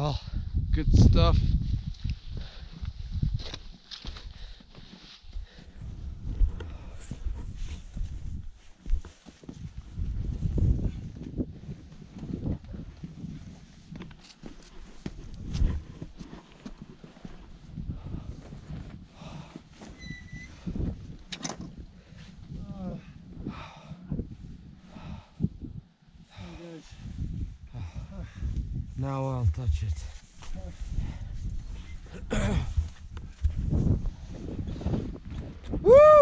Oh, good stuff. Oh, guys. Now I'll touch it. Woo!